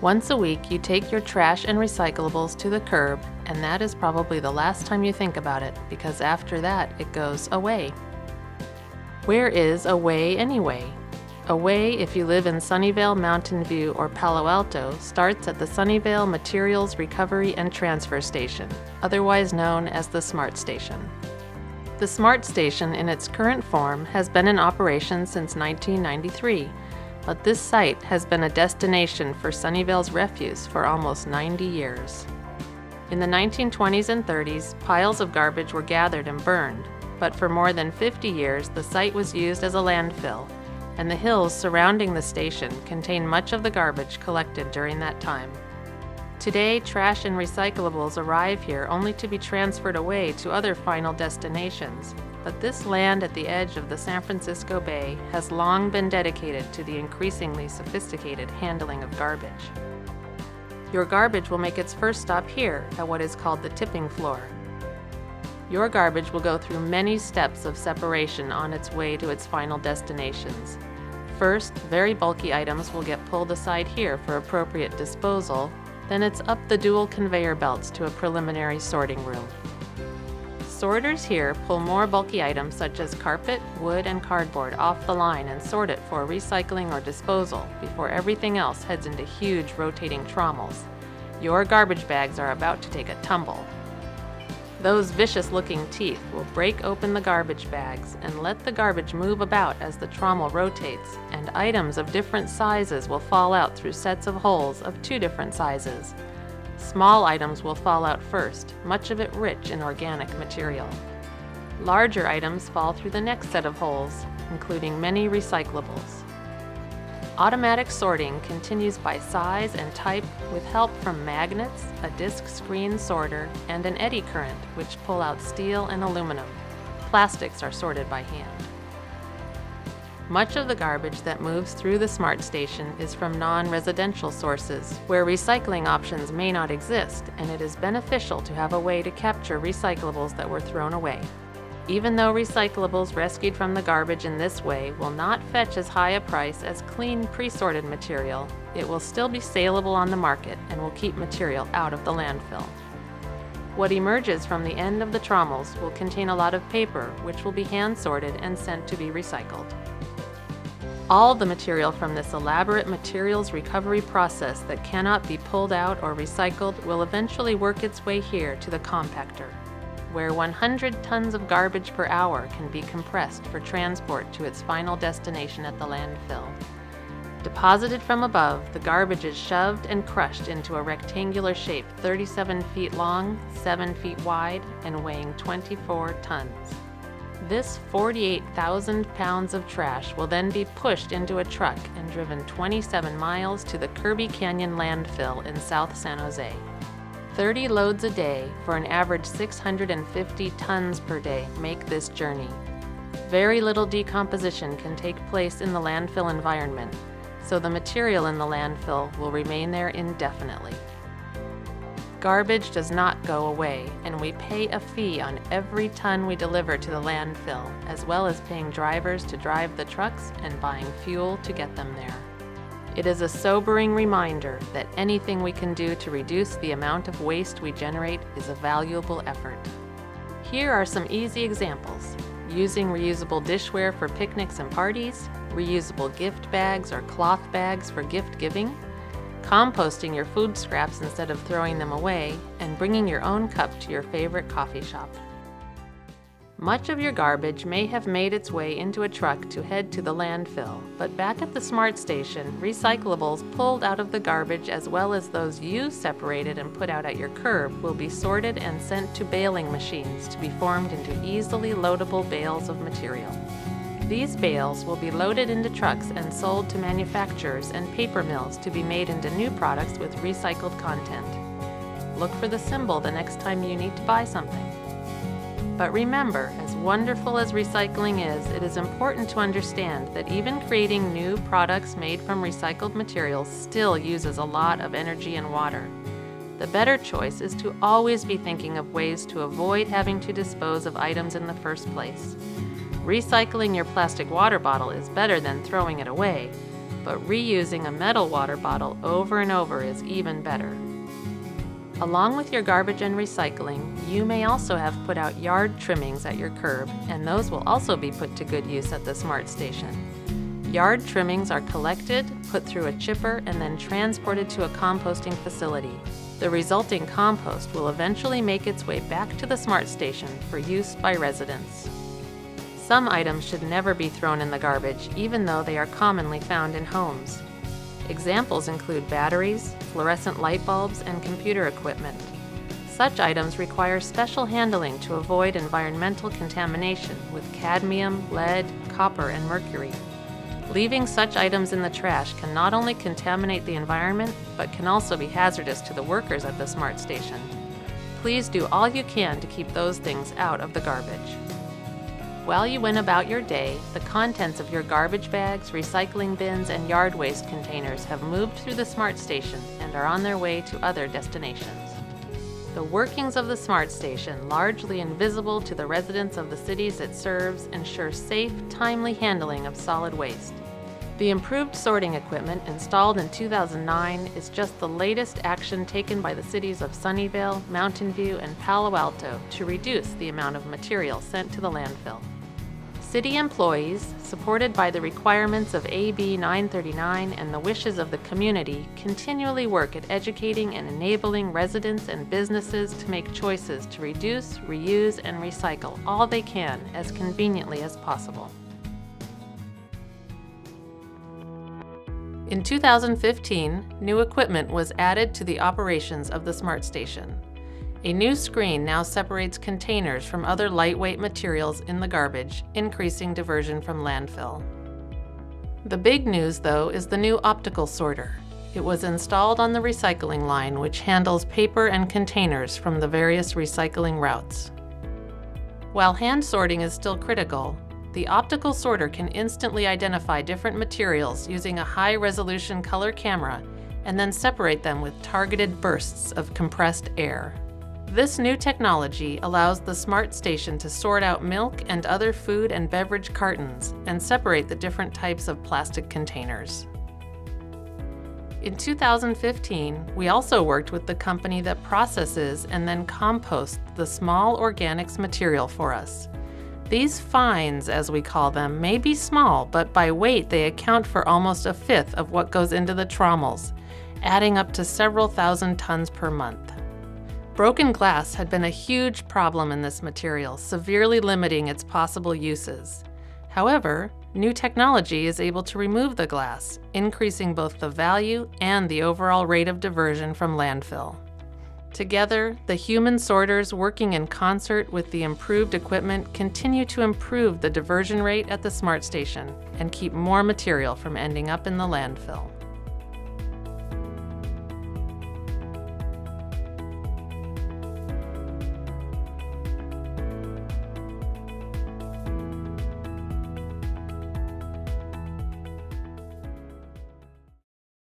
Once a week, you take your trash and recyclables to the curb, and that is probably the last time you think about it, because after that, it goes away. Where is away anyway? Away, if you live in Sunnyvale, Mountain View, or Palo Alto, starts at the Sunnyvale Materials Recovery and Transfer Station, otherwise known as the SMART Station. The SMART Station, in its current form, has been in operation since 1993 but this site has been a destination for Sunnyvale's refuse for almost 90 years. In the 1920s and 30s, piles of garbage were gathered and burned, but for more than 50 years the site was used as a landfill, and the hills surrounding the station contain much of the garbage collected during that time. Today, trash and recyclables arrive here only to be transferred away to other final destinations, but this land at the edge of the San Francisco Bay has long been dedicated to the increasingly sophisticated handling of garbage. Your garbage will make its first stop here at what is called the tipping floor. Your garbage will go through many steps of separation on its way to its final destinations. First, very bulky items will get pulled aside here for appropriate disposal, then it's up the dual conveyor belts to a preliminary sorting room. Sorters here pull more bulky items such as carpet, wood, and cardboard off the line and sort it for recycling or disposal before everything else heads into huge rotating trommels. Your garbage bags are about to take a tumble. Those vicious looking teeth will break open the garbage bags and let the garbage move about as the trommel rotates, and items of different sizes will fall out through sets of holes of two different sizes. Small items will fall out first, much of it rich in organic material. Larger items fall through the next set of holes, including many recyclables. Automatic sorting continues by size and type with help from magnets, a disc screen sorter, and an eddy current which pull out steel and aluminum. Plastics are sorted by hand. Much of the garbage that moves through the SMART station is from non-residential sources, where recycling options may not exist, and it is beneficial to have a way to capture recyclables that were thrown away. Even though recyclables rescued from the garbage in this way will not fetch as high a price as clean, pre-sorted material, it will still be saleable on the market and will keep material out of the landfill. What emerges from the end of the trommels will contain a lot of paper, which will be hand sorted and sent to be recycled. All the material from this elaborate materials recovery process that cannot be pulled out or recycled will eventually work its way here to the compactor, where 100 tons of garbage per hour can be compressed for transport to its final destination at the landfill. Deposited from above, the garbage is shoved and crushed into a rectangular shape 37 feet long, 7 feet wide, and weighing 24 tons. This 48,000 pounds of trash will then be pushed into a truck and driven 27 miles to the Kirby Canyon landfill in South San Jose. 30 loads a day for an average 650 tons per day make this journey. Very little decomposition can take place in the landfill environment, so the material in the landfill will remain there indefinitely. Garbage does not go away, and we pay a fee on every ton we deliver to the landfill, as well as paying drivers to drive the trucks and buying fuel to get them there. It is a sobering reminder that anything we can do to reduce the amount of waste we generate is a valuable effort. Here are some easy examples. Using reusable dishware for picnics and parties, reusable gift bags or cloth bags for gift giving, composting your food scraps instead of throwing them away, and bringing your own cup to your favorite coffee shop. Much of your garbage may have made its way into a truck to head to the landfill, but back at the SMART station, recyclables pulled out of the garbage as well as those you separated and put out at your curb will be sorted and sent to baling machines to be formed into easily loadable bales of material. These bales will be loaded into trucks and sold to manufacturers and paper mills to be made into new products with recycled content. Look for the symbol the next time you need to buy something. But remember, as wonderful as recycling is, it is important to understand that even creating new products made from recycled materials still uses a lot of energy and water. The better choice is to always be thinking of ways to avoid having to dispose of items in the first place. Recycling your plastic water bottle is better than throwing it away, but reusing a metal water bottle over and over is even better. Along with your garbage and recycling, you may also have put out yard trimmings at your curb, and those will also be put to good use at the Smart Station. Yard trimmings are collected, put through a chipper, and then transported to a composting facility. The resulting compost will eventually make its way back to the Smart Station for use by residents. Some items should never be thrown in the garbage, even though they are commonly found in homes. Examples include batteries, fluorescent light bulbs, and computer equipment. Such items require special handling to avoid environmental contamination with cadmium, lead, copper, and mercury. Leaving such items in the trash can not only contaminate the environment, but can also be hazardous to the workers at the Smart Station. Please do all you can to keep those things out of the garbage. While you went about your day, the contents of your garbage bags, recycling bins, and yard waste containers have moved through the Smart Station and are on their way to other destinations. The workings of the Smart Station, largely invisible to the residents of the cities it serves, ensure safe, timely handling of solid waste. The improved sorting equipment installed in 2009 is just the latest action taken by the cities of Sunnyvale, Mountain View, and Palo Alto to reduce the amount of material sent to the landfill. City employees, supported by the requirements of AB 939 and the wishes of the community, continually work at educating and enabling residents and businesses to make choices to reduce, reuse, and recycle all they can as conveniently as possible. In 2015, new equipment was added to the operations of the Smart Station. A new screen now separates containers from other lightweight materials in the garbage, increasing diversion from landfill. The big news, though, is the new optical sorter. It was installed on the recycling line, which handles paper and containers from the various recycling routes. While hand sorting is still critical, the optical sorter can instantly identify different materials using a high resolution color camera and then separate them with targeted bursts of compressed air. This new technology allows the Smart Station to sort out milk and other food and beverage cartons and separate the different types of plastic containers. In 2015, we also worked with the company that processes and then composts the small organics material for us. These fines, as we call them, may be small, but by weight they account for almost a fifth of what goes into the trommels, adding up to several thousand tons per month. Broken glass had been a huge problem in this material, severely limiting its possible uses. However, new technology is able to remove the glass, increasing both the value and the overall rate of diversion from landfill. Together, the human sorters working in concert with the improved equipment continue to improve the diversion rate at the Smart Station and keep more material from ending up in the landfill.